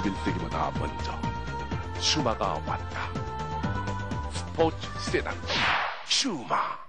21세기보다 먼저 슈마가 왔다. 스포츠 세단 슈마.